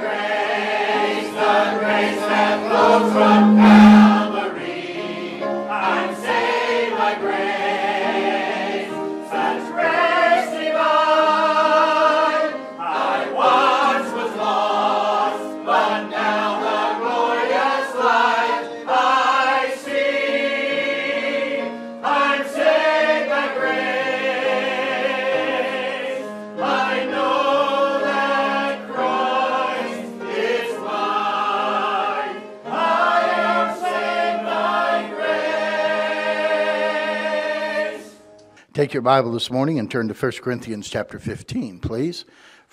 grace, the grace that flows from Take your Bible this morning and turn to 1 Corinthians chapter 15, please.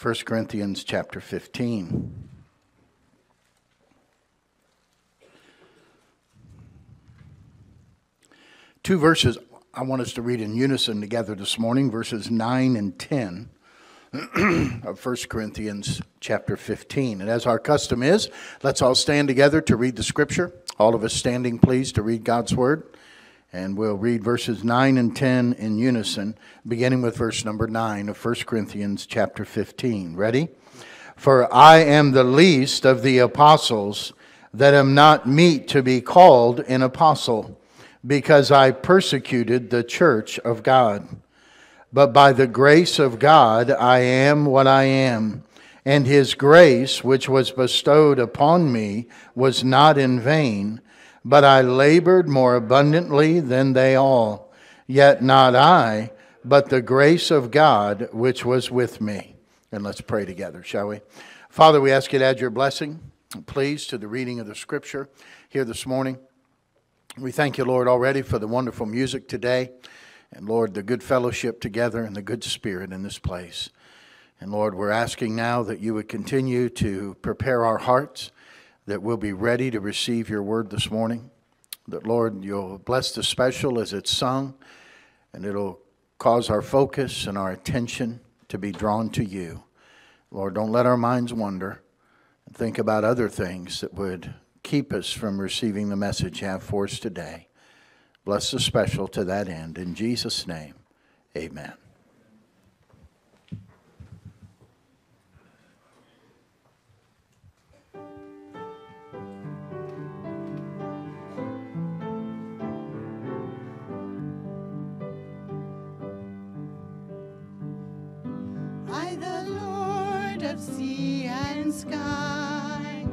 1 Corinthians chapter 15. Two verses I want us to read in unison together this morning, verses 9 and 10 of 1 Corinthians chapter 15. And as our custom is, let's all stand together to read the scripture. All of us standing, please, to read God's word. And we'll read verses 9 and 10 in unison, beginning with verse number 9 of 1 Corinthians chapter 15. Ready? For I am the least of the apostles that am not meet to be called an apostle, because I persecuted the church of God. But by the grace of God I am what I am, and his grace which was bestowed upon me was not in vain but I labored more abundantly than they all. Yet not I, but the grace of God which was with me. And let's pray together, shall we? Father, we ask you to add your blessing, please, to the reading of the scripture here this morning. We thank you, Lord, already for the wonderful music today. And Lord, the good fellowship together and the good spirit in this place. And Lord, we're asking now that you would continue to prepare our hearts that we'll be ready to receive your word this morning. That, Lord, you'll bless the special as it's sung, and it'll cause our focus and our attention to be drawn to you. Lord, don't let our minds wander and think about other things that would keep us from receiving the message you have for us today. Bless the special to that end. In Jesus' name, amen. Sky.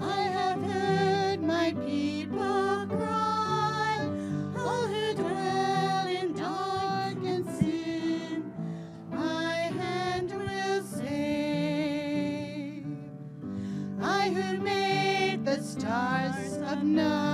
I have heard my people cry, all who dwell in dark and sin. My hand will save. I who made the stars of night,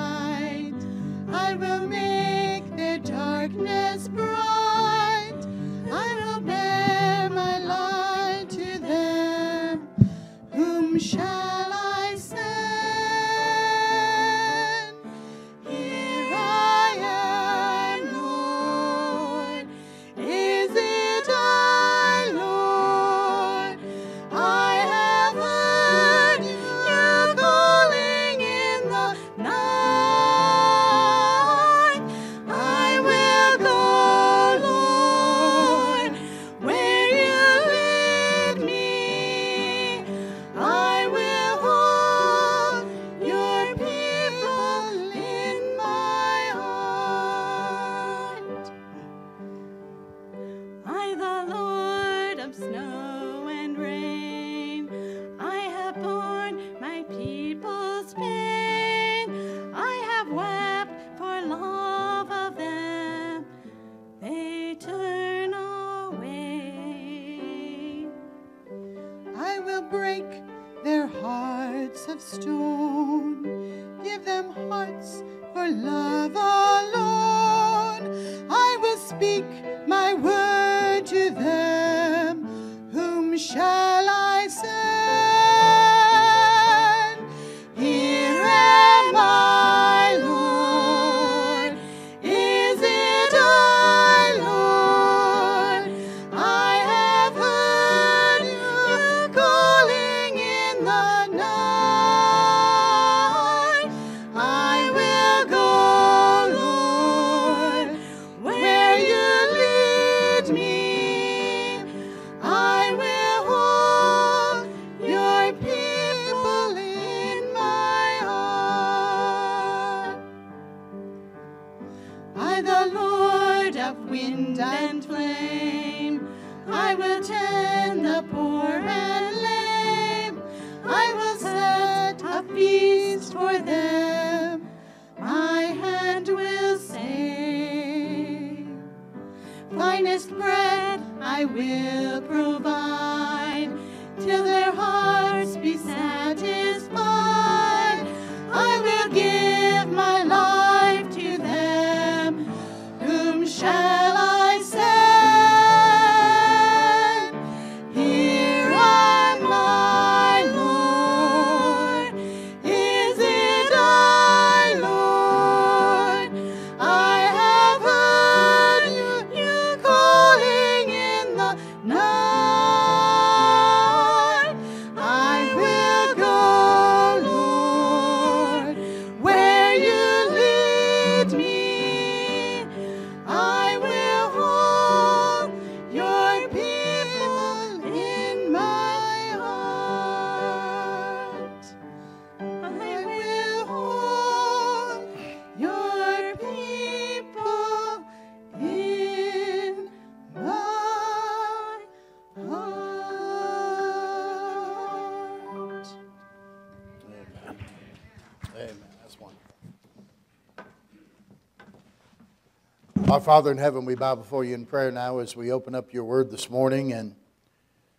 Our Father in heaven, we bow before you in prayer now as we open up your word this morning and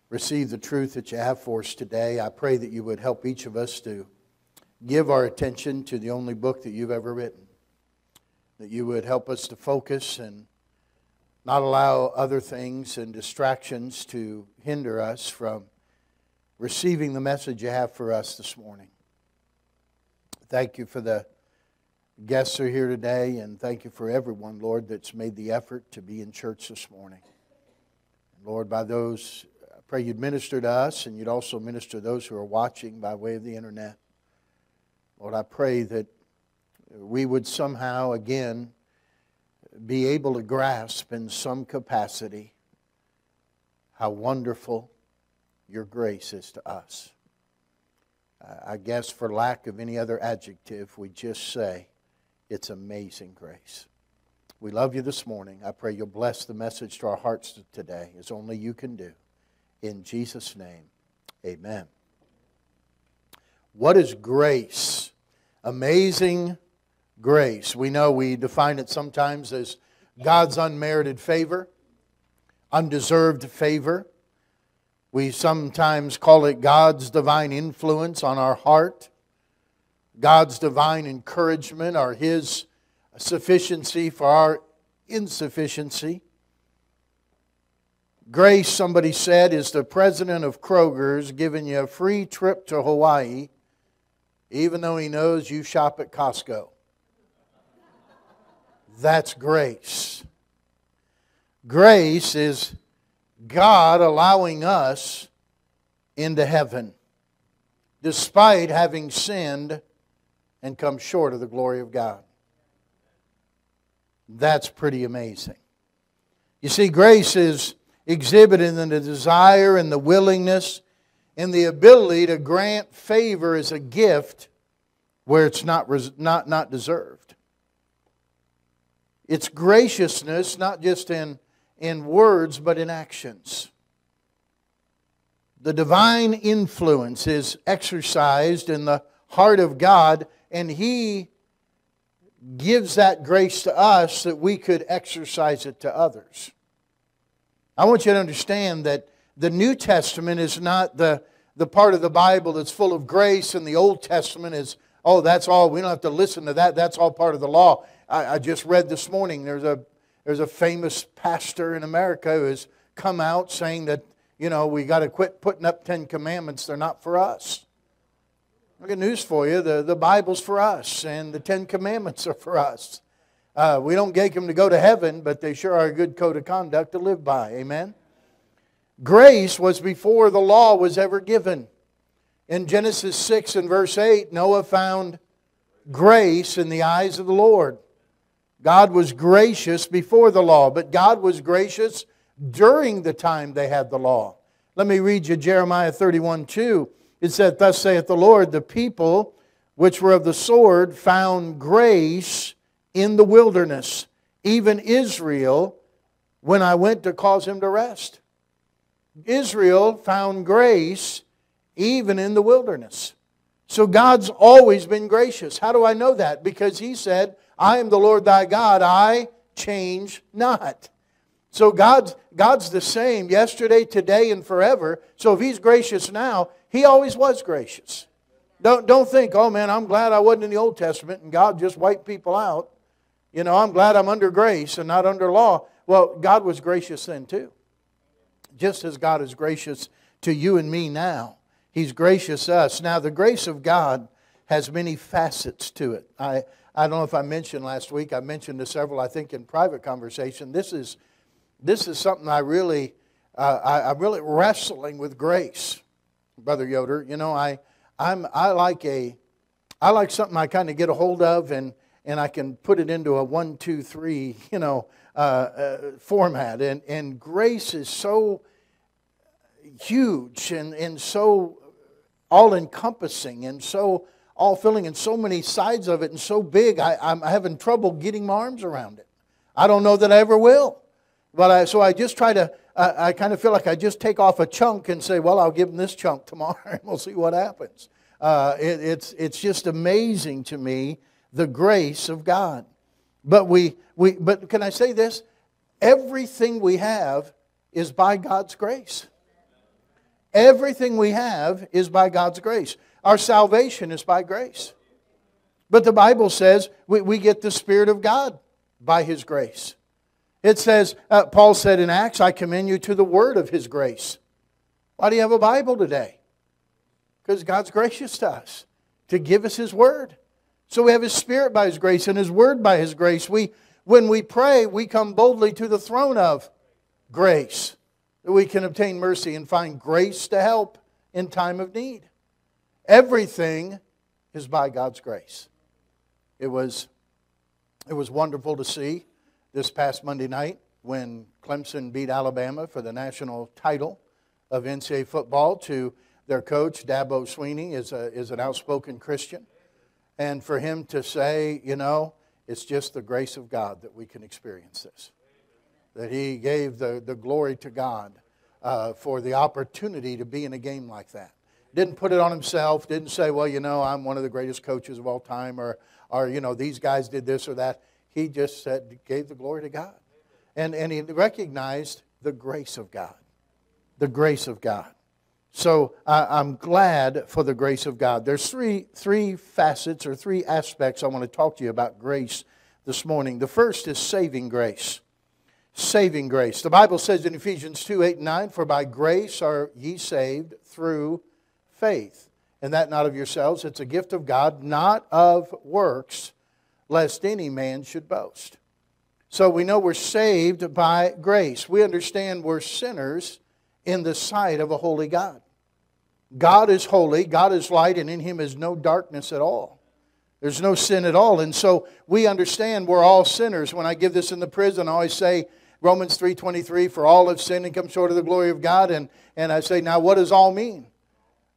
receive the truth that you have for us today. I pray that you would help each of us to give our attention to the only book that you've ever written, that you would help us to focus and not allow other things and distractions to hinder us from receiving the message you have for us this morning. Thank you for the guests are here today, and thank you for everyone, Lord, that's made the effort to be in church this morning. Lord, by those, I pray you'd minister to us and you'd also minister to those who are watching by way of the internet. Lord, I pray that we would somehow again be able to grasp in some capacity how wonderful your grace is to us. I guess for lack of any other adjective, we just say it's amazing grace. We love you this morning. I pray you'll bless the message to our hearts today, as only you can do. In Jesus' name, amen. What is grace? Amazing grace. We know we define it sometimes as God's unmerited favor, undeserved favor. We sometimes call it God's divine influence on our heart, God's divine encouragement, or His sufficiency for our insufficiency. Grace, somebody said, is the president of Kroger's giving you a free trip to Hawaii, even though he knows you shop at Costco. That's grace. Grace is God allowing us into heaven despite having sinned and come short of the glory of God. That's pretty amazing. You see, grace is exhibited in the desire and the willingness and the ability to grant favor as a gift where it's not, not, not deserved. It's graciousness, not just in in words but in actions. The divine influence is exercised in the heart of God, and He gives that grace to us that we could exercise it to others. I want you to understand that the New Testament is not the, the part of the Bible that's full of grace, and the Old Testament is, oh, that's all. We don't have to listen to that. That's all part of the law. I, I just read this morning there's a there's a famous pastor in America who has come out saying that, you know, we got to quit putting up Ten Commandments. They're not for us. I got news for you. The, the Bible's for us, and the Ten Commandments are for us. Uh, we don't get them to go to heaven, but they sure are a good code of conduct to live by. Amen? Grace was before the law was ever given. In Genesis 6 and verse 8, Noah found grace in the eyes of the Lord. God was gracious before the law, but God was gracious during the time they had the law. Let me read you Jeremiah 31 2. It said, Thus saith the Lord, the people which were of the sword found grace in the wilderness, even Israel, when I went to cause him to rest. Israel found grace even in the wilderness. So God's always been gracious. How do I know that? Because He said, I am the Lord thy God, I change not. So God's, God's the same yesterday, today, and forever. So if He's gracious now, He always was gracious. Don't, don't think, oh man, I'm glad I wasn't in the Old Testament and God just wiped people out. You know, I'm glad I'm under grace and not under law. Well, God was gracious then too. Just as God is gracious to you and me now, He's gracious us. Now, the grace of God has many facets to it. I, I don't know if I mentioned last week, I mentioned to several, I think, in private conversation. This is, this is something I really, uh, I, am really wrestling with grace, Brother Yoder. You know, I, I'm, I like a, I like something I kind of get a hold of and, and I can put it into a one, two, three, you know, uh, uh, format. And, and grace is so huge and, and so all encompassing and so all filling and so many sides of it and so big, I, I'm having trouble getting my arms around it. I don't know that I ever will. But I, so I just try to, I kind of feel like I just take off a chunk and say, well, I'll give them this chunk tomorrow and we'll see what happens. Uh, it, it's, it's just amazing to me the grace of God. But, we, we, but can I say this? Everything we have is by God's grace. Everything we have is by God's grace. Our salvation is by grace. But the Bible says we, we get the Spirit of God by His grace. It says, uh, Paul said in Acts, I commend you to the word of His grace. Why do you have a Bible today? Because God's gracious to us to give us His word. So we have His Spirit by His grace and His word by His grace. We, when we pray, we come boldly to the throne of grace that we can obtain mercy and find grace to help in time of need. Everything is by God's grace. It was, it was wonderful to see this past Monday night when Clemson beat Alabama for the national title of NCAA football to their coach, Dabo Swinney, is, a, is an outspoken Christian. And for him to say, you know, it's just the grace of God that we can experience this that he gave the, the glory to God uh, for the opportunity to be in a game like that. Didn't put it on himself, didn't say, well, you know, I'm one of the greatest coaches of all time, or, or you know, these guys did this or that. He just said, gave the glory to God. And, and he recognized the grace of God. The grace of God. So uh, I'm glad for the grace of God. There's three, three facets or three aspects I want to talk to you about grace this morning. The first is saving grace saving grace. The Bible says in Ephesians 2 8 and 9, For by grace are ye saved through faith. And that not of yourselves, it's a gift of God, not of works, lest any man should boast. So we know we're saved by grace. We understand we're sinners in the sight of a holy God. God is holy, God is light, and in him is no darkness at all. There's no sin at all. And so we understand we're all sinners. When I give this in the prison, I always say, Romans 3.23, for all have sinned and come short of the glory of God. And, and I say, now what does all mean?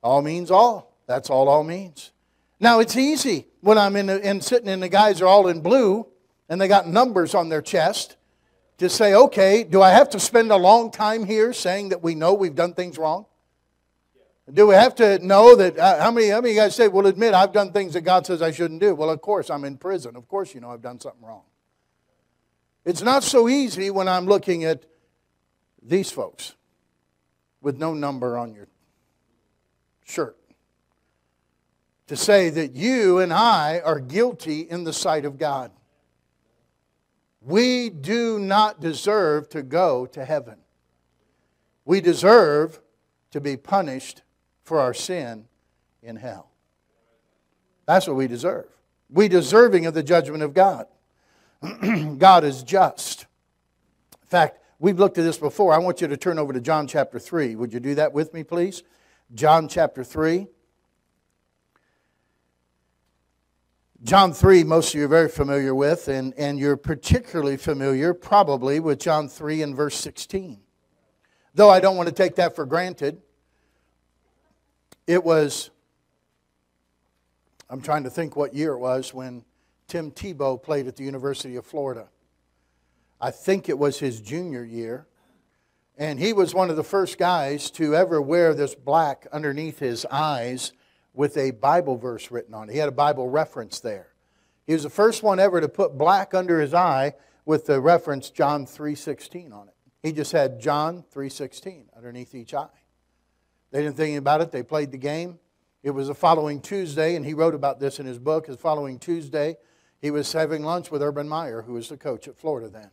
All means all. That's all all means. Now it's easy when I'm in and sitting and the guys are all in blue and they got numbers on their chest to say, okay, do I have to spend a long time here saying that we know we've done things wrong? Do we have to know that? Uh, how, many, how many guys say, well, admit I've done things that God says I shouldn't do? Well, of course, I'm in prison. Of course, you know I've done something wrong. It's not so easy when I'm looking at these folks with no number on your shirt to say that you and I are guilty in the sight of God. We do not deserve to go to heaven. We deserve to be punished for our sin in hell. That's what we deserve. We deserving of the judgment of God. God is just. In fact, we've looked at this before. I want you to turn over to John chapter 3. Would you do that with me, please? John chapter 3. John 3, most of you are very familiar with, and, and you're particularly familiar probably with John 3 and verse 16. Though I don't want to take that for granted, it was, I'm trying to think what year it was when Tim Tebow played at the University of Florida. I think it was his junior year. And he was one of the first guys to ever wear this black underneath his eyes with a Bible verse written on it. He had a Bible reference there. He was the first one ever to put black under his eye with the reference John 3:16 on it. He just had John 3:16 underneath each eye. They didn't think about it. They played the game. It was the following Tuesday, and he wrote about this in his book. The following Tuesday, he was having lunch with Urban Meyer, who was the coach at Florida then.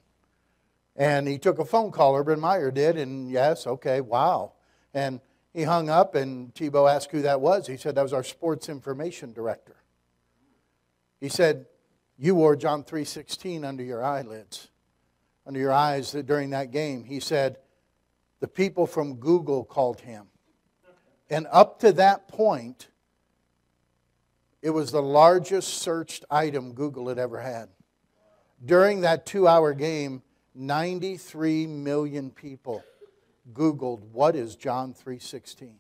And he took a phone call, Urban Meyer did, and yes, okay, wow. And he hung up, and Tebow asked who that was. He said, That was our sports information director. He said, You wore John 3.16 under your eyelids, under your eyes during that game. He said, The people from Google called him. And up to that point, it was the largest searched item Google had ever had. During that two hour game, 93 million people Googled, what is John 3.16?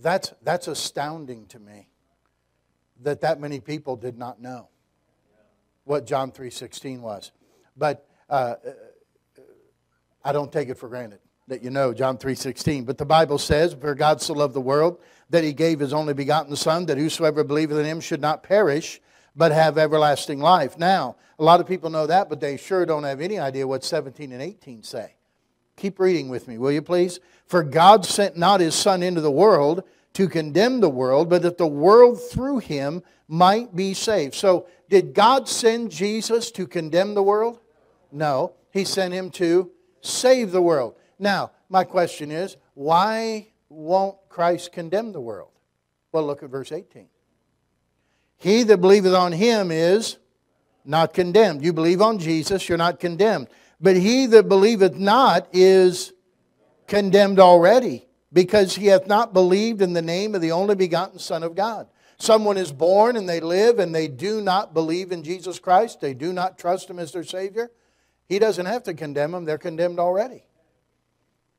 That's, that's astounding to me that that many people did not know what John 3.16 was. But uh, I don't take it for granted that you know John 3:16. But the Bible says, "For God so loved the world that he gave his only begotten Son, that whosoever believeth in him should not perish, but have everlasting life. Now, a lot of people know that, but they sure don't have any idea what 17 and 18 say. Keep reading with me, will you please? For God sent not his Son into the world to condemn the world, but that the world through him might be saved. So, did God send Jesus to condemn the world? No. He sent him to save the world. Now, my question is why won't Christ condemn the world? Well, look at verse 18. He that believeth on him is not condemned. You believe on Jesus, you're not condemned. But he that believeth not is condemned already, because he hath not believed in the name of the only begotten Son of God. Someone is born and they live and they do not believe in Jesus Christ, they do not trust him as their Savior. He doesn't have to condemn them, they're condemned already.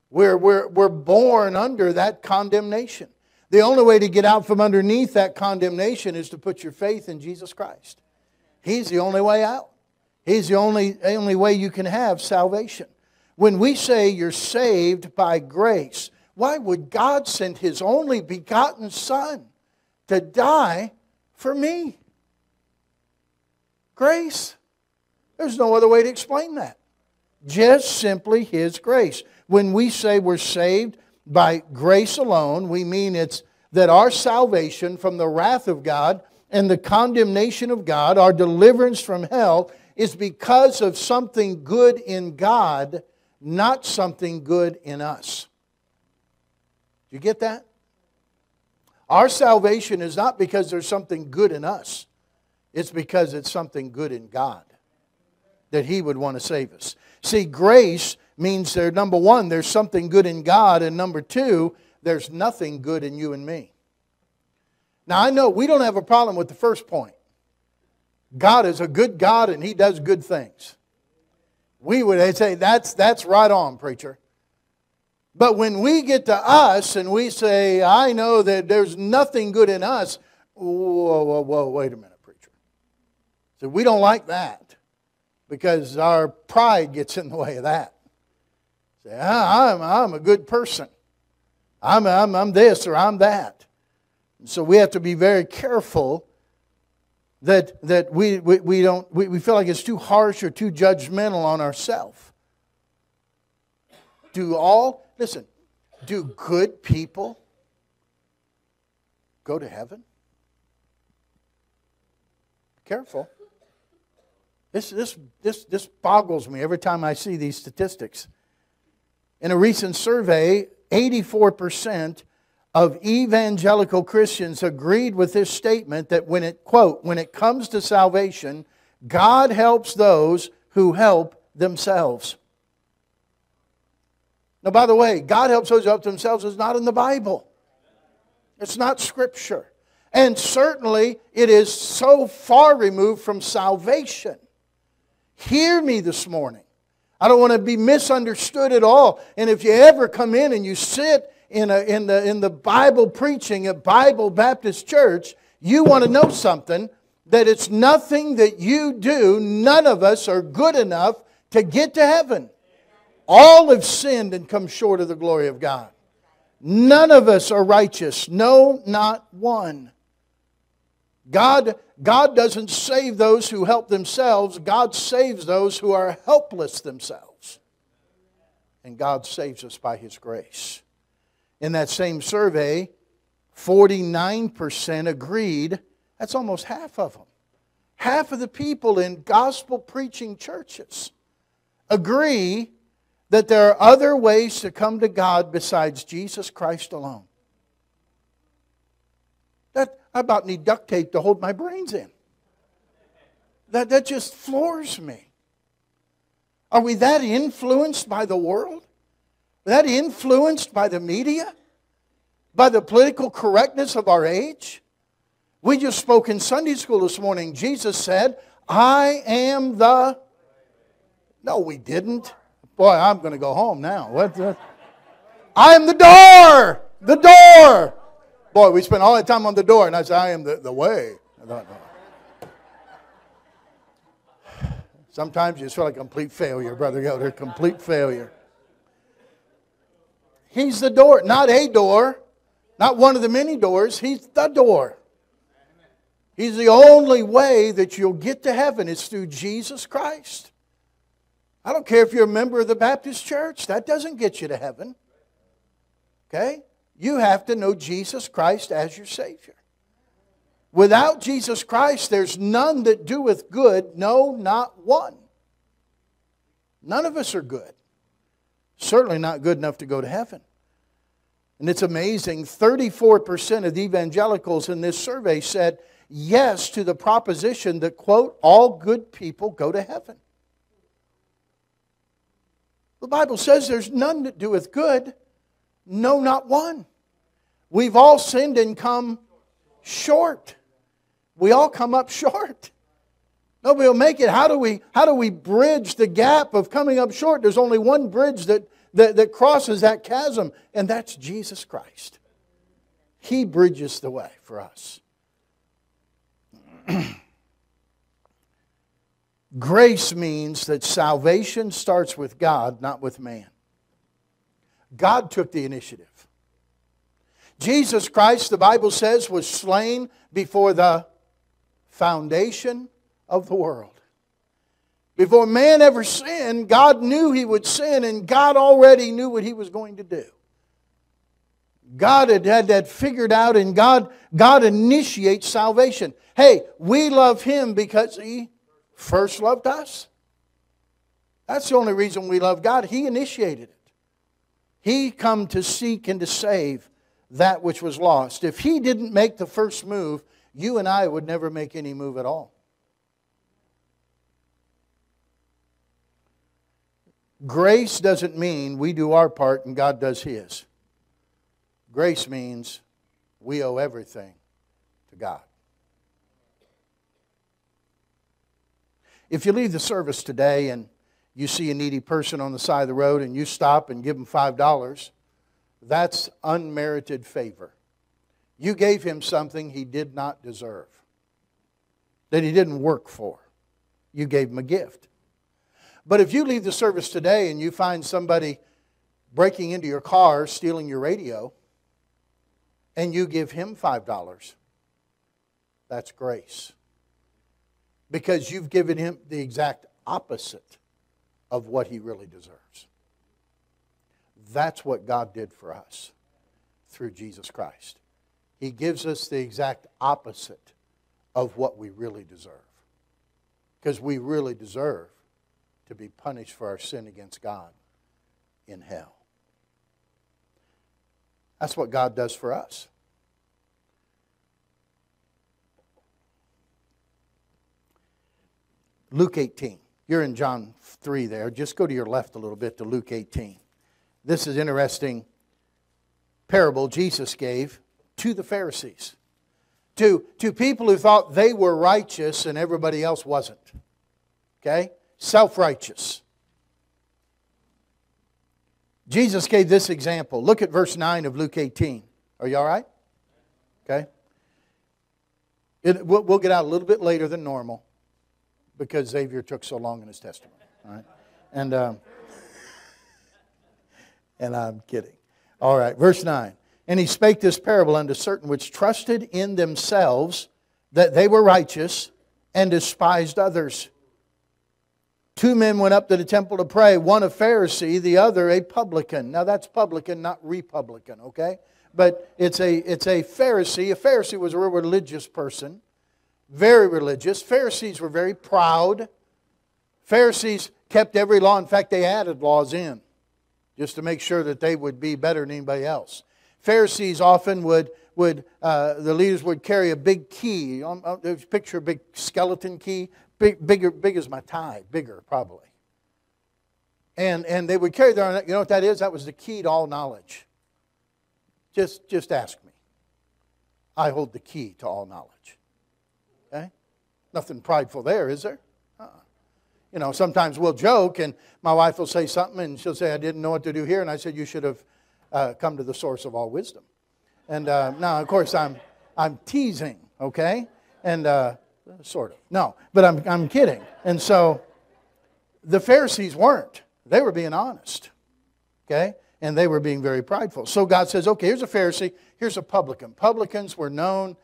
We're, we're, we're born under that condemnation. The only way to get out from underneath that condemnation is to put your faith in Jesus Christ. He's the only way out. He's the only, only way you can have salvation. When we say you're saved by grace, why would God send His only begotten Son to die for me? Grace. There's no other way to explain that. Just simply His grace. When we say we're saved by grace alone, we mean it's that our salvation from the wrath of God and the condemnation of God, our deliverance from hell, is because of something good in God, not something good in us. Do you get that? Our salvation is not because there's something good in us, it's because it's something good in God that He would want to save us. See, grace means there, number one, there's something good in God, and number two, there's nothing good in you and me. Now, I know we don't have a problem with the first point. God is a good God and He does good things. We would say, that's, that's right on, preacher. But when we get to us and we say, I know that there's nothing good in us, whoa, whoa, whoa, wait a minute, preacher. So we don't like that because our pride gets in the way of that. Say, ah, I'm, I'm a good person. I'm, I'm, I'm this or I'm that. So we have to be very careful that, that we, we, we don't we, we feel like it's too harsh or too judgmental on ourselves. Do all, listen, do good people go to heaven? Careful. This, this, this, this boggles me every time I see these statistics. In a recent survey, 84% of evangelical Christians agreed with this statement that when it, quote, when it comes to salvation, God helps those who help themselves. Now, by the way, God helps those who help themselves is not in the Bible. It's not Scripture. And certainly, it is so far removed from salvation. Hear me this morning. I don't want to be misunderstood at all. And if you ever come in and you sit in, a, in, the, in the Bible preaching at Bible Baptist Church, you want to know something that it's nothing that you do, none of us are good enough to get to heaven. All have sinned and come short of the glory of God. None of us are righteous. No, not one. God, God doesn't save those who help themselves, God saves those who are helpless themselves. And God saves us by His grace. In that same survey, 49% agreed. That's almost half of them. Half of the people in gospel preaching churches agree that there are other ways to come to God besides Jesus Christ alone. That I about need duct tape to hold my brains in. That, that just floors me. Are we that influenced by the world? That influenced by the media? By the political correctness of our age? We just spoke in Sunday school this morning. Jesus said, I am the. No, we didn't. Boy, I'm going to go home now. What the... I am the door. The door. Boy, we spent all that time on the door, and I said, I am the, the way. Oh. Sometimes you just feel like a complete failure, Brother Yoder, complete failure. He's the door, not a door, Not one of the many doors, He's the door. He's the only way that you'll get to heaven is through Jesus Christ. I don't care if you're a member of the Baptist church, that doesn't get you to heaven. Okay? You have to know Jesus Christ as your Savior. Without Jesus Christ, there's none that doeth good, no, not one. None of us are good. Certainly not good enough to go to heaven. And it's amazing 34% of the evangelicals in this survey said yes to the proposition that, quote, all good people go to heaven. The Bible says there's none that doeth good, no, not one. We've all sinned and come short. We all come up short. Nobody will make it. How do we, how do we bridge the gap of coming up short? There's only one bridge that, that, that crosses that chasm, and that's Jesus Christ. He bridges the way for us. Grace means that salvation starts with God, not with man. God took the initiative. Jesus Christ, the Bible says, was slain before the foundation of the world. Before man ever sinned, God knew he would sin, and God already knew what he was going to do. God had had that figured out, and God, God initiates salvation. Hey, we love him because he first loved us. That's the only reason we love God. He initiated it. He come to seek and to save that which was lost. If he didn't make the first move, you and I would never make any move at all. Grace doesn't mean we do our part and God does his. Grace means we owe everything to God. If you leave the service today and you see a needy person on the side of the road and you stop and give them $5, that's unmerited favor. You gave him something he did not deserve, that he didn't work for. You gave him a gift. But if you leave the service today and you find somebody breaking into your car, stealing your radio, and you give him $5, that's grace. Because you've given him the exact opposite of what he really deserves. That's what God did for us through Jesus Christ. He gives us the exact opposite of what we really deserve. Because we really deserve to be punished for our sin against God in hell. That's what God does for us. Luke 18. You're in John 3 there. Just go to your left a little bit to Luke 18. This is interesting parable Jesus gave to the Pharisees, to, to people who thought they were righteous and everybody else wasn't. Okay? Self righteous. Jesus gave this example. Look at verse 9 of Luke 18. Are you all right? Okay? It, we'll, we'll get out a little bit later than normal because Xavier took so long in his testimony. All right? And, um, and I'm kidding. All right, verse 9. And he spake this parable unto certain which trusted in themselves that they were righteous and despised others. Two men went up to the temple to pray, one a Pharisee, the other a publican. Now that's publican, not republican, okay? But it's a, it's a Pharisee. A Pharisee was a real religious person, very religious. Pharisees were very proud. Pharisees kept every law. In fact, they added laws in just to make sure that they would be better than anybody else. Pharisees often would, would uh, the leaders would carry a big key. Um, uh, picture a big skeleton key, big, bigger, big as my tie, bigger probably. And, and they would carry their, you know what that is? That was the key to all knowledge. Just, just ask me. I hold the key to all knowledge. Okay? Nothing prideful there, is there? Uh-uh. You know, sometimes we'll joke, and my wife will say something, and she'll say, I didn't know what to do here. And I said, You should have uh, come to the source of all wisdom. And uh, now, of course, I'm, I'm teasing, okay? And uh, sort of. No, but I'm, I'm kidding. And so the Pharisees weren't. They were being honest, okay? and they were being very prideful. So God says, okay, here's a Pharisee, here's a publican. Publicans were known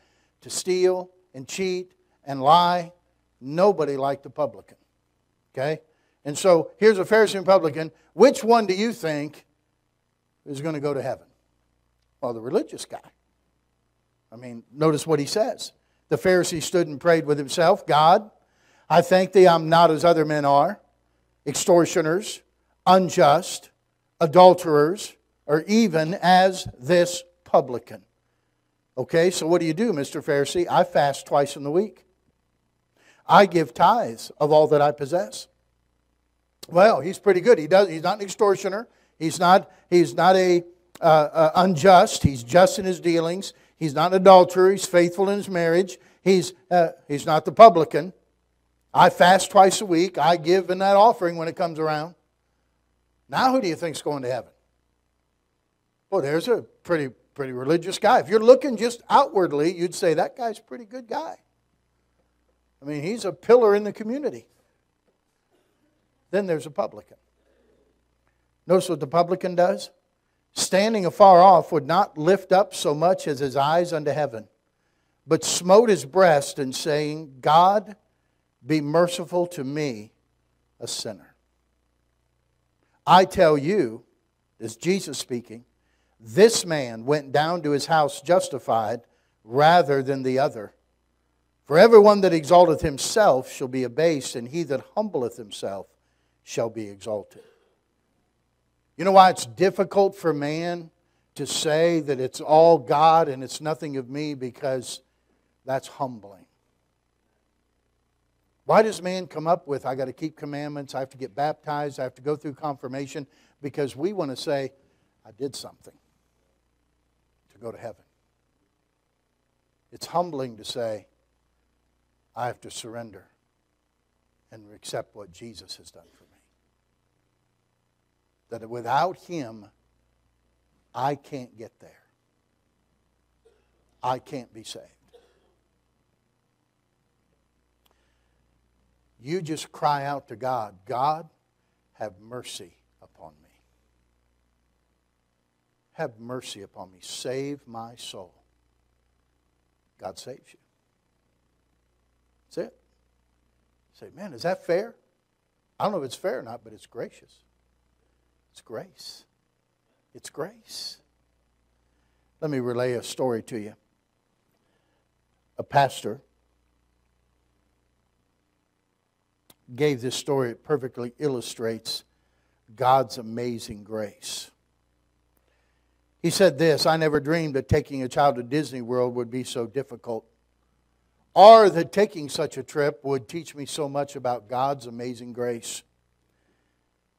to steal and cheat and lie. Nobody liked the publican. Okay? And so here's a Pharisee and publican. Which one do you think is going to go to heaven? Well, the religious guy. I mean, notice what he says. The Pharisee stood and prayed with himself God, I thank thee I'm not as other men are, extortioners, unjust, adulterers, or even as this publican. Okay, so what do you do, Mr. Pharisee? I fast twice in the week. I give tithes of all that I possess. Well, he's pretty good. He does. He's not an extortioner. He's not. He's not a uh, uh, unjust. He's just in his dealings. He's not an adulterer. He's faithful in his marriage. He's uh, he's not the publican. I fast twice a week. I give in that offering when it comes around. Now, who do you think's going to heaven? Well, there's a pretty pretty religious guy. If you're looking just outwardly, you'd say that guy's a pretty good guy. I mean, he's a pillar in the community. Then there's a publican. Notice what the publican does? Standing afar off, would not lift up so much as his eyes unto heaven, but smote his breast and saying, God, be merciful to me, a sinner. I tell you, is Jesus speaking, this man went down to his house justified rather than the other. For everyone that exalteth himself shall be abased, and he that humbleth himself shall be exalted. You know why it's difficult for man to say that it's all God and it's nothing of me? Because that's humbling. Why does man come up with, I got to keep commandments, I have to get baptized, I have to go through confirmation? Because we want to say, I did something to go to heaven. It's humbling to say, I have to surrender and accept what Jesus has done for me. That without Him, I can't get there. I can't be saved. You just cry out to God God, have mercy upon me. have mercy upon me. Save my soul. God saves you. That's it. say, man, is that fair? I don't know if it's fair or not, but it's gracious. It's grace. It's grace. Let me relay a story to you. A pastor gave this story, it perfectly illustrates God's amazing grace. He said this I never dreamed that taking a child to Disney World would be so difficult, or that taking such a trip would teach me so much about God's amazing grace.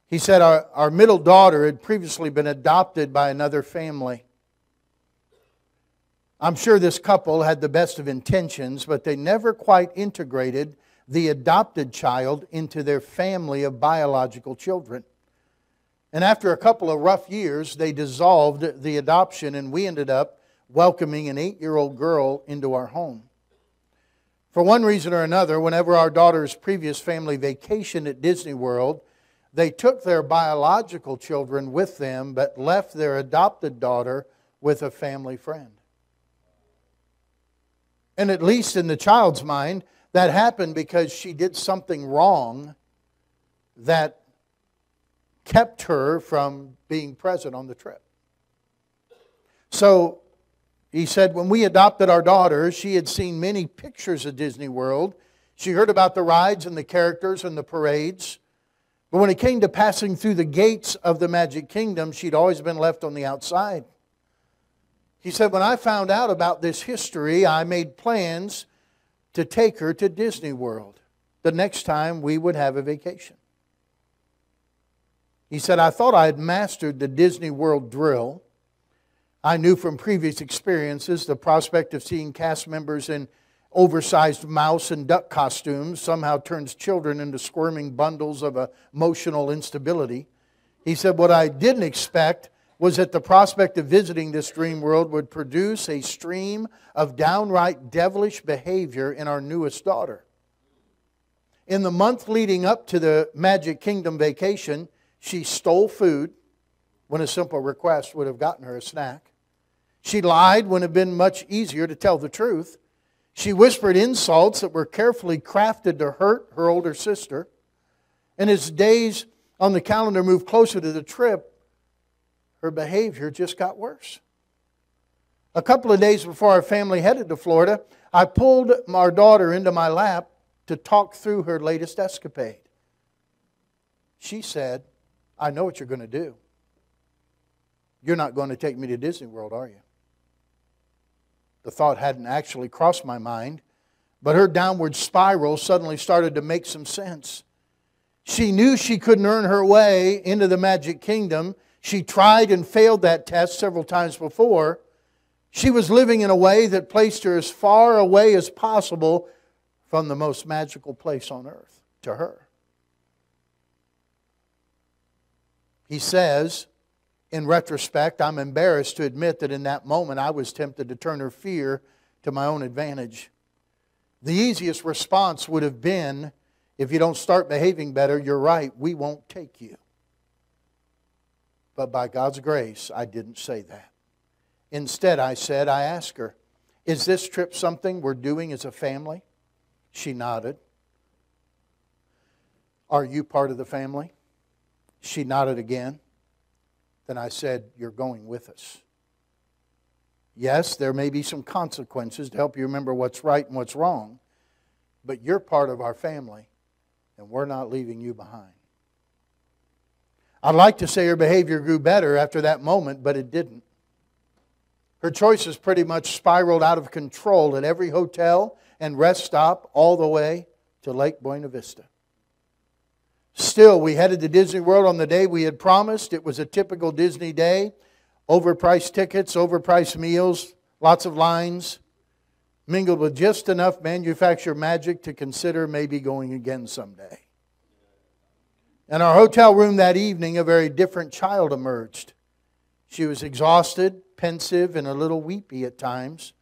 He said, Our, our middle daughter had previously been adopted by another family. I'm sure this couple had the best of intentions, but they never quite integrated the adopted child into their family of biological children. And after a couple of rough years, they dissolved the adoption, and we ended up welcoming an eight year old girl into our home. For one reason or another, whenever our daughter's previous family vacationed at Disney World, they took their biological children with them, but left their adopted daughter with a family friend. And at least in the child's mind, that happened because she did something wrong that kept her from being present on the trip. So he said, when we adopted our daughter, she had seen many pictures of Disney World. She heard about the rides and the characters and the parades. But when it came to passing through the gates of the Magic Kingdom, she'd always been left on the outside. He said, When I found out about this history, I made plans to take her to Disney World the next time we would have a vacation. He said, I thought I had mastered the Disney World drill. I knew from previous experiences the prospect of seeing cast members in oversized mouse and duck costumes somehow turns children into squirming bundles of emotional instability. He said, What I didn't expect was that the prospect of visiting this dream world would produce a stream of downright devilish behavior in our newest daughter. In the month leading up to the Magic Kingdom vacation, she stole food, when a simple request would have gotten her a snack. She lied when it had been much easier to tell the truth. She whispered insults that were carefully crafted to hurt her older sister. And as days on the calendar moved closer to the trip, her behavior just got worse. A couple of days before our family headed to Florida, I pulled our daughter into my lap to talk through her latest escapade. She said, I know what you're going to do. You're not going to take me to Disney World, are you? The thought hadn't actually crossed my mind, but her downward spiral suddenly started to make some sense. She knew she couldn't earn her way into the magic kingdom. She tried and failed that test several times before. She was living in a way that placed her as far away as possible from the most magical place on earth to her. He says, in retrospect, I'm embarrassed to admit that in that moment I was tempted to turn her fear to my own advantage. The easiest response would have been if you don't start behaving better, you're right, we won't take you. But by God's grace, I didn't say that. Instead, I said, I asked her, Is this trip something we're doing as a family? She nodded. Are you part of the family? She nodded again. Then I said, You're going with us. Yes, there may be some consequences to help you remember what's right and what's wrong, but you're part of our family, and we're not leaving you behind. I'd like to say her behavior grew better after that moment, but it didn't. Her choices pretty much spiraled out of control at every hotel and rest stop all the way to Lake Buena Vista. Still, we headed to Disney World on the day we had promised. It was a typical Disney day overpriced tickets, overpriced meals, lots of lines, mingled with just enough manufactured magic to consider maybe going again someday. In our hotel room that evening, a very different child emerged. She was exhausted, pensive, and a little weepy at times,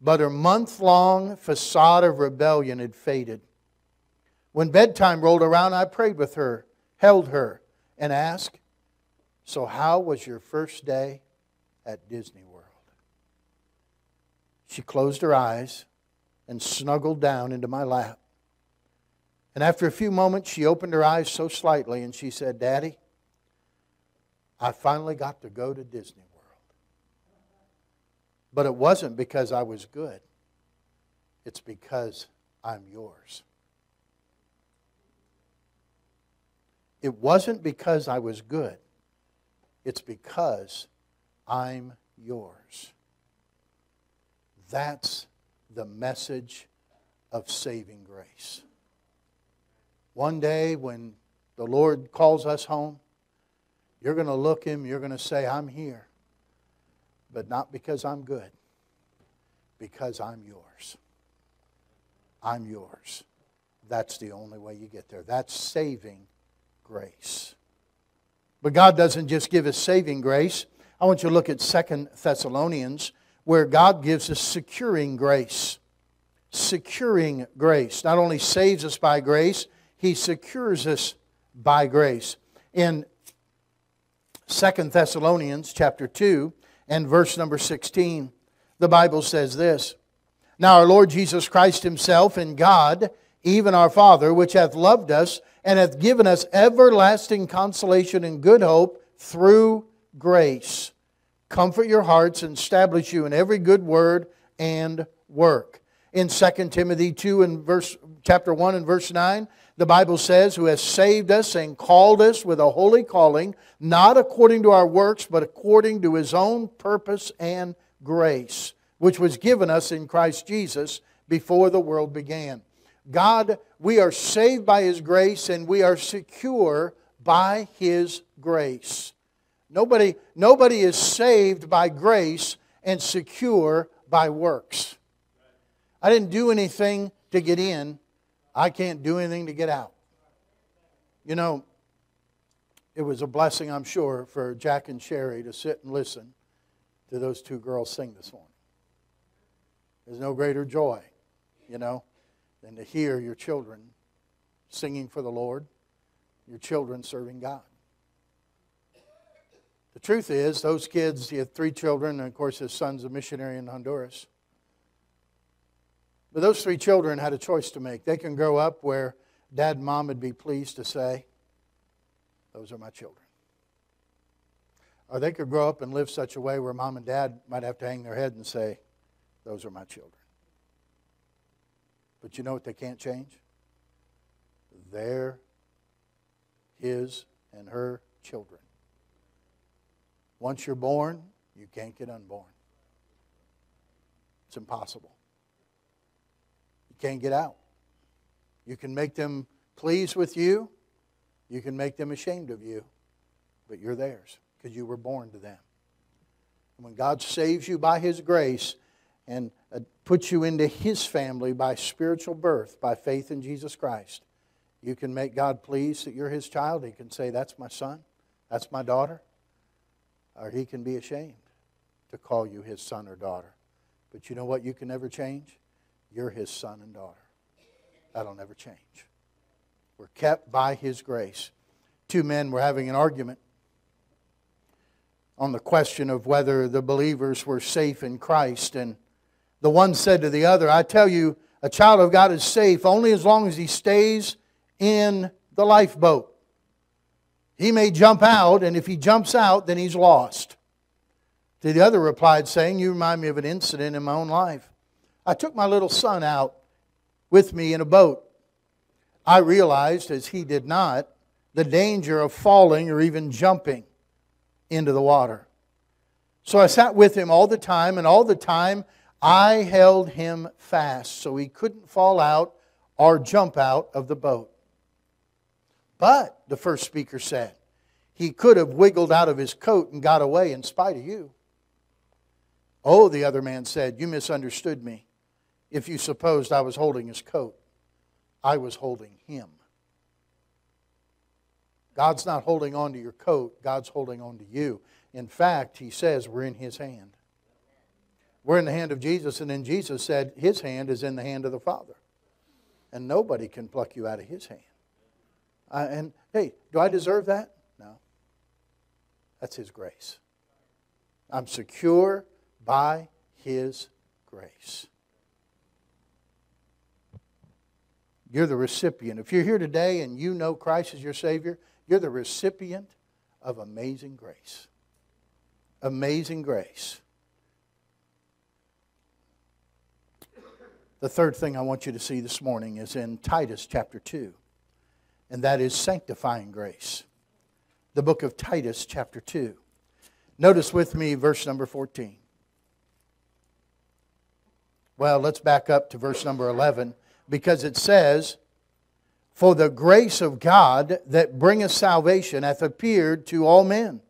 but her month long facade of rebellion had faded. When bedtime rolled around, I prayed with her, held her, and asked, So, how was your first day at Disney World? She closed her eyes and snuggled down into my lap. And after a few moments, she opened her eyes so slightly and she said, Daddy, I finally got to go to Disney World. But it wasn't because I was good, it's because I'm yours. It wasn't because I was good, it's because I'm yours. That's the message of saving grace. One day when the Lord calls us home, you're going to look him, you're going to say, I'm here. But not because I'm good, because I'm yours. I'm yours. That's the only way you get there. That's saving grace. But God doesn't just give us saving grace. I want you to look at Second Thessalonians, where God gives us securing grace. Securing grace. Not only saves us by grace, he secures us by grace. In Second Thessalonians chapter 2 and verse number 16, the Bible says this Now our Lord Jesus Christ Himself and God, even our Father, which hath loved us and hath given us everlasting consolation and good hope through grace, comfort your hearts and establish you in every good word and work. In 2 Timothy 2 and verse chapter 1 and verse 9, the Bible says, who has saved us and called us with a holy calling, not according to our works, but according to his own purpose and grace, which was given us in Christ Jesus before the world began. God, we are saved by his grace and we are secure by his grace. Nobody, nobody is saved by grace and secure by works. I didn't do anything to get in. I can't do anything to get out. You know, it was a blessing, I'm sure, for Jack and Sherry to sit and listen to those two girls sing this morning. There's no greater joy, you know, than to hear your children singing for the Lord, your children serving God. The truth is, those kids, he had three children, and of course, his son's a missionary in Honduras. But those three children had a choice to make. They can grow up where dad and mom would be pleased to say, Those are my children. Or they could grow up and live such a way where mom and dad might have to hang their head and say, Those are my children. But you know what they can't change? They're his and her children. Once you're born, you can't get unborn. It's impossible. You can't get out. You can make them pleased with you, you can make them ashamed of you, but you're theirs because you were born to them. And when God saves you by His grace and uh, puts you into His family by spiritual birth, by faith in Jesus Christ, you can make God pleased that you're His child. He can say, That's my son, that's my daughter or he can be ashamed to call you his son or daughter. But you know what you can never change? You're his son and daughter. That'll never change. We're kept by his grace. Two men were having an argument on the question of whether the believers were safe in Christ. And the one said to the other, I tell you, a child of God is safe only as long as he stays in the lifeboat. He may jump out, and if he jumps out, then he's lost. The other replied, saying, You remind me of an incident in my own life. I took my little son out with me in a boat. I realized, as he did not, the danger of falling or even jumping into the water. So I sat with him all the time, and all the time I held him fast so he couldn't fall out or jump out of the boat. But, the first speaker said, he could have wiggled out of his coat and got away in spite of you. Oh, the other man said, You misunderstood me. If you supposed I was holding his coat, I was holding him. God's not holding on to your coat, God's holding on to you. In fact, he says we're in his hand. We're in the hand of Jesus, and then Jesus said his hand is in the hand of the Father. And nobody can pluck you out of his hand. Uh, and hey, do I deserve that? No. That's His grace. I'm secure by His grace. You're the recipient. If you're here today and you know Christ is your Savior, you're the recipient of amazing grace. Amazing grace. The third thing I want you to see this morning is in Titus chapter 2 and that is sanctifying grace. The book of Titus, chapter 2. Notice with me verse number 14. Well, let's back up to verse number 11 because it says, For the grace of God that bringeth salvation hath appeared to all men,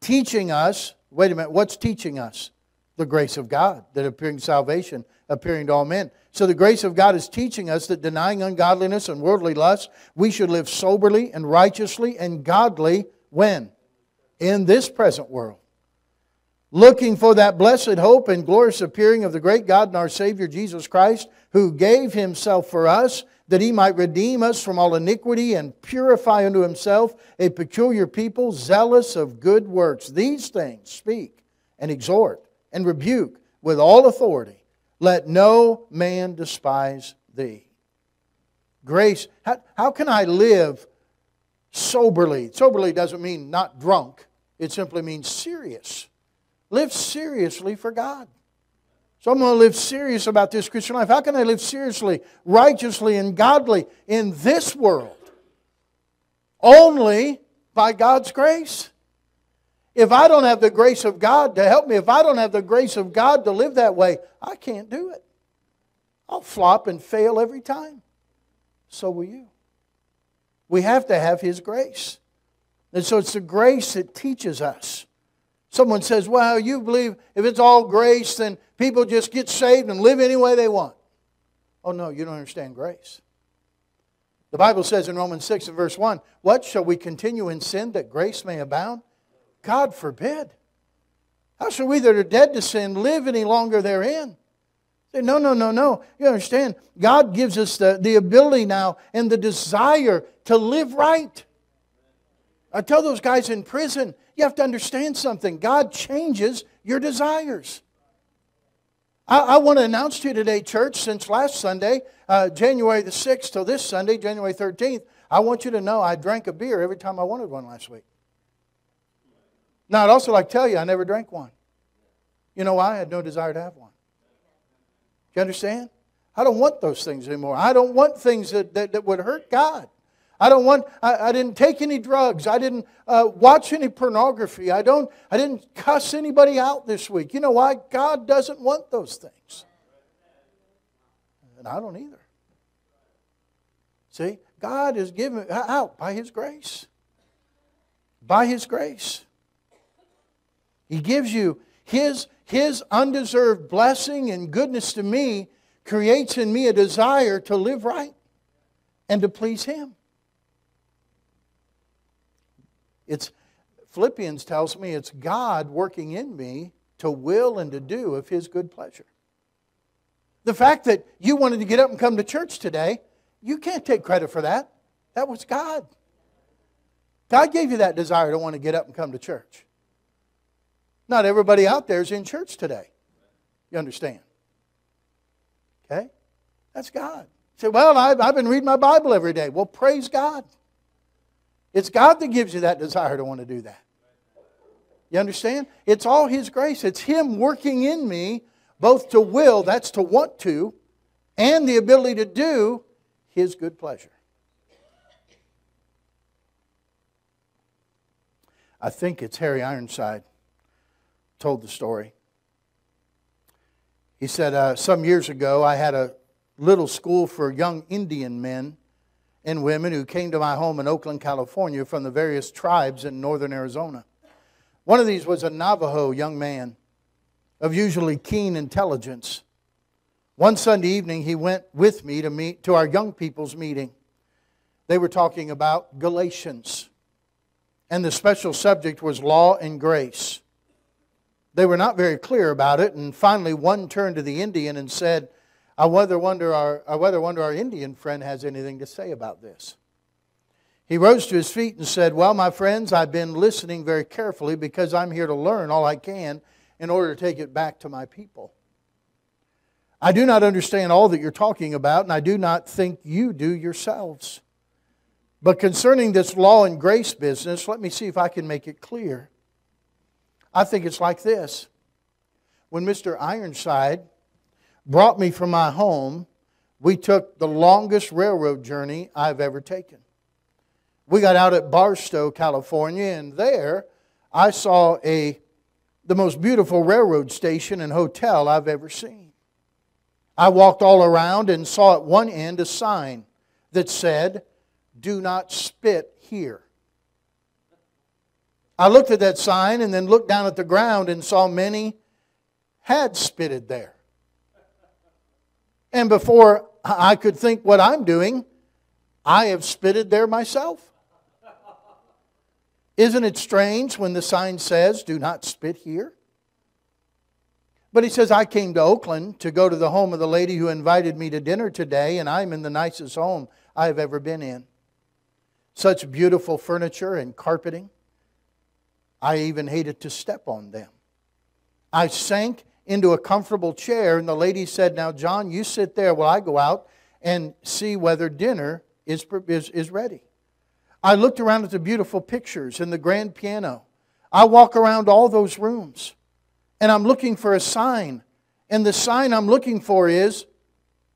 teaching us, wait a minute, what's teaching us? The grace of God that appearing salvation, appearing to all men. So the grace of God is teaching us that denying ungodliness and worldly lusts, we should live soberly and righteously and godly when? In this present world. Looking for that blessed hope and glorious appearing of the great God and our Savior Jesus Christ, who gave himself for us that he might redeem us from all iniquity and purify unto himself a peculiar people zealous of good works. These things speak and exhort and rebuke with all authority. Let no man despise thee. Grace, how, how can I live soberly? Soberly doesn't mean not drunk, it simply means serious. Live seriously for God. So I'm going to live serious about this Christian life. How can I live seriously, righteously, and godly in this world? Only by God's grace. If I don't have the grace of God to help me, if I don't have the grace of God to live that way, I can't do it. I'll flop and fail every time. So will you. We have to have His grace. And so it's the grace that teaches us. Someone says, well, you believe if it's all grace, then people just get saved and live any way they want. Oh, no, you don't understand grace. The Bible says in Romans 6 and verse 1, What shall we continue in sin that grace may abound? God forbid. How shall we that are dead to sin live any longer therein? Say, no, no, no, no. You understand? God gives us the, the ability now and the desire to live right. I tell those guys in prison, You have to understand something. God changes your desires. I, I want to announce to you today, church, since last Sunday, uh, January the 6th till this Sunday, January 13th, I want you to know I drank a beer every time I wanted one last week. Now, I'd also like to tell you, I never drank one. You know why? I had no desire to have one. You understand? I don't want those things anymore. I don't want things that, that, that would hurt God. I don't want, I, I didn't take any drugs. I didn't uh, watch any pornography. I, don't, I didn't cuss anybody out this week. You know why? God doesn't want those things. And I don't either. See, God is given out by His grace. By His grace. He gives you His, His undeserved blessing and goodness to me creates in me a desire to live right and to please Him. It's Philippians tells me it's God working in me to will and to do of His good pleasure. The fact that you wanted to get up and come to church today, you can't take credit for that. That was God. God gave you that desire to want to get up and come to church. Not everybody out there is in church today. You understand? Okay? That's God. You say, well, I've, I've been reading my Bible every day. Well, praise God. It's God that gives you that desire to want to do that. You understand? It's all His grace. It's Him working in me, both to will, that's to want to, and the ability to do His good pleasure. I think it's Harry Ironside told the story. He said, uh, Some years ago, I had a little school for young Indian men and women who came to my home in Oakland, California from the various tribes in northern Arizona. One of these was a Navajo young man of usually keen intelligence. One Sunday evening, he went with me to meet to our young people's meeting. They were talking about Galatians, and the special subject was law and grace. They were not very clear about it, and finally, one turned to the Indian and said, I wonder our, I whether wonder our Indian friend has anything to say about this. He rose to his feet and said, Well, my friends, I've been listening very carefully because I'm here to learn all I can in order to take it back to my people. I do not understand all that you're talking about, and I do not think you do yourselves. But concerning this law and grace business, let me see if I can make it clear. I think it's like this. When Mr. Ironside brought me from my home, we took the longest railroad journey I've ever taken. We got out at Barstow, California, and there I saw a, the most beautiful railroad station and hotel I've ever seen. I walked all around and saw at one end a sign that said, Do not spit here. I looked at that sign and then looked down at the ground and saw many had spitted there. And before I could think what I'm doing, I have spitted there myself. Isn't it strange when the sign says, do not spit here? But he says, I came to Oakland to go to the home of the lady who invited me to dinner today, and I'm in the nicest home I've ever been in. Such beautiful furniture and carpeting. I even hated to step on them. I sank into a comfortable chair, and the lady said, Now, John, you sit there while I go out and see whether dinner is, is, is ready. I looked around at the beautiful pictures and the grand piano. I walk around all those rooms, and I'm looking for a sign. And the sign I'm looking for is,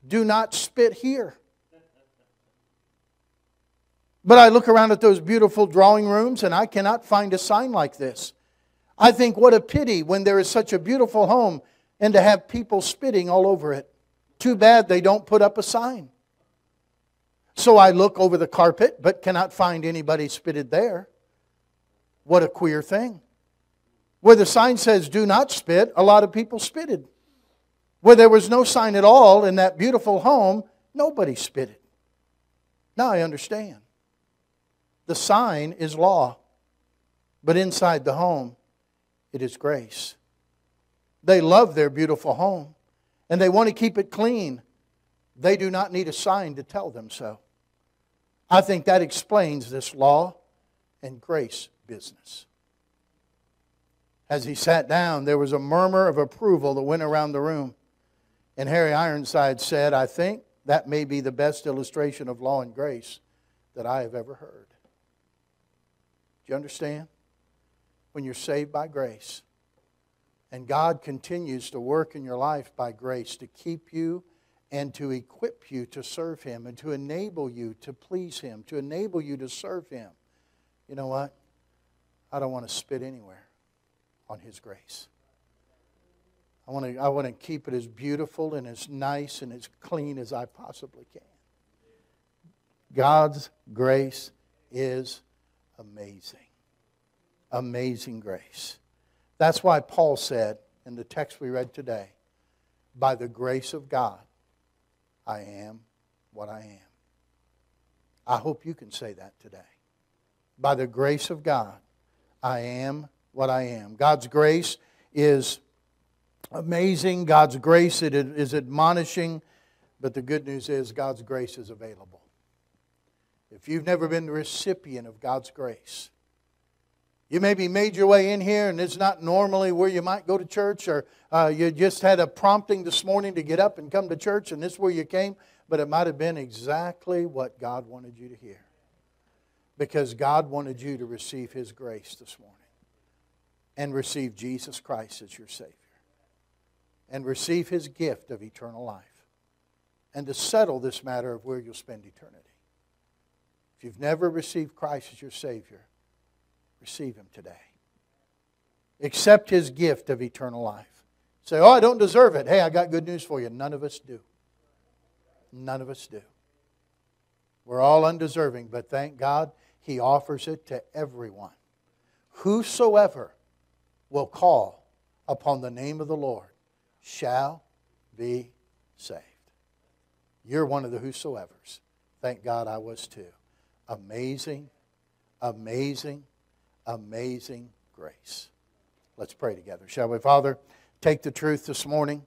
Do not spit here. But I look around at those beautiful drawing rooms and I cannot find a sign like this. I think what a pity when there is such a beautiful home and to have people spitting all over it. Too bad they don't put up a sign. So I look over the carpet but cannot find anybody spitted there. What a queer thing. Where the sign says do not spit, a lot of people spitted. Where there was no sign at all in that beautiful home, nobody spitted. Now I understand. The sign is law, but inside the home, it is grace. They love their beautiful home and they want to keep it clean. They do not need a sign to tell them so. I think that explains this law and grace business. As he sat down, there was a murmur of approval that went around the room. And Harry Ironside said, I think that may be the best illustration of law and grace that I have ever heard. You understand? When you're saved by grace, and God continues to work in your life by grace to keep you and to equip you to serve Him and to enable you to please Him, to enable you to serve Him. You know what? I don't want to spit anywhere on His grace. I want to, I want to keep it as beautiful and as nice and as clean as I possibly can. God's grace is amazing. Amazing grace. That's why Paul said in the text we read today, by the grace of God, I am what I am. I hope you can say that today. By the grace of God, I am what I am. God's grace is amazing. God's grace is admonishing. But the good news is God's grace is available. If you've never been the recipient of God's grace, you maybe made your way in here and it's not normally where you might go to church, or uh, you just had a prompting this morning to get up and come to church and this is where you came, but it might have been exactly what God wanted you to hear. Because God wanted you to receive His grace this morning and receive Jesus Christ as your Savior and receive His gift of eternal life and to settle this matter of where you'll spend eternity. If you've never received Christ as your Savior, Receive Him today. Accept His gift of eternal life. Say, Oh, I don't deserve it. Hey, I got good news for you. None of us do. None of us do. We're all undeserving, but thank God He offers it to everyone. Whosoever will call upon the name of the Lord shall be saved. You're one of the whosoevers. Thank God I was too. Amazing, amazing, amazing grace. Let's pray together, shall we? Father, take the truth this morning.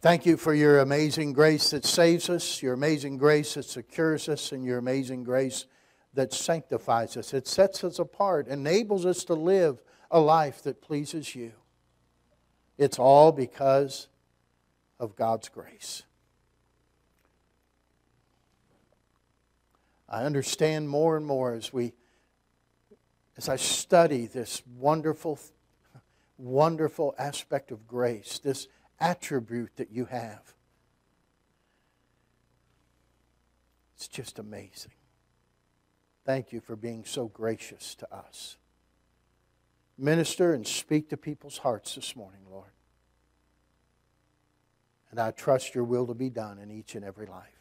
Thank you for your amazing grace that saves us, your amazing grace that secures us, and your amazing grace that sanctifies us. It sets us apart, enables us to live a life that pleases you. It's all because of God's grace. I understand more and more as we as I study this wonderful, wonderful aspect of grace, this attribute that you have. It's just amazing. Thank you for being so gracious to us. Minister and speak to people's hearts this morning, Lord. And I trust your will to be done in each and every life.